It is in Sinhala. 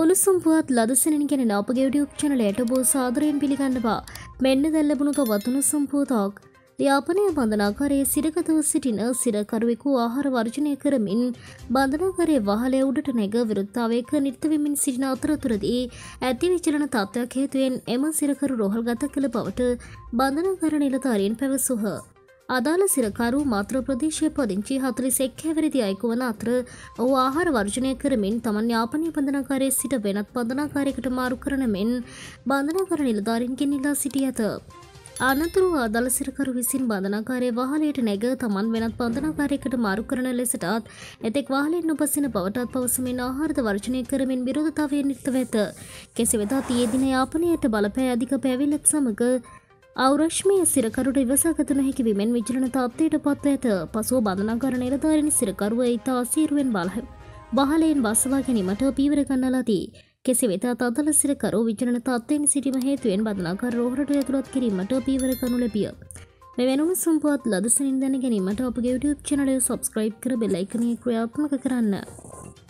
උණුසුම් පුවත් ලදසනින් ගෙන අපගේ ඩියුප් චනලයට බෝ සාදරයෙන් පිළිගන්නවා මෙන්න දැල්ලබුණු තවත් උණුසුම් පුවතක් යාපනය බඳනාකරයේ සිරකතුව සිටින සිරකරුවෙකු ආහාර වර්ජනය කරමින් බඳනාකරය වහලය උඩට නැග විරුත්තාවයක නිර්තවමින් සිටින අතරතුරදී ඇති විචලන තත්ත්වයක් හේතුවෙන් එම සිරකරු රොහල් ගත කළ බවට බඳනාකර නිලධාරීන් පැවසුහ. අදාළ සිරකරු මාත්‍ර ප්‍රදේශය පදිංචි හතුලිස් එක් හැවරිදි අයකු වන අතර ඔහු ආහාර වර්ජනය කරමින් තමන් යාපනය බඳනාකාරයේ සිට වෙනත් බඳනාකාරයකට මාරු කරන මෙන් බඳනාකර නිලධාරින්ගෙන් ඉල්ලා සිටි ඇත. අනතුරු අදල සිරකරු විසින් බඳනාකාරය වාහලයට නැග තමන් වෙනත් බඳනාකාරයකට මාරු කරන ලෙසටත් එතෙක් වාහලෙන් නොපසින බවටත් පවසමින් ආහාරද වර්ජනය කරමින් විරෝධතාවය නිර්ත වෙත. කෙසෙවෙතත් තියේදින යාපනයට බලපෑ අධික පැවිල්ලත් සමඟ අවරශ්මය සිරකරුට ඉවසාගත නොහැකි විමෙන් විචලන තත්වයට පත්ව ඇත පසුව බඳනාකර නිලධාරණ සිරකරුව ඉතා අසීරුවෙන් බලහ. බහලයෙන් බස්සවා ගැනීමට පීවර ගන්නලාදී. කෙසේ වෙතත් අදල සිරකරු විචරණ තත්වයෙන් සිටීම හේතුවෙන් බදනාකර රෝහරට ඇතුළත් කිරීමට පීවර කනු ලැබිය. මෙවැනුම සම්පුවත් ලදසනින් දැන ගැනීමට අපගේ YouTube චනලය සබස්ක්‍රයිබ් කර බෙල්ලයිකනය ක්‍රියාත්මක කරන්න.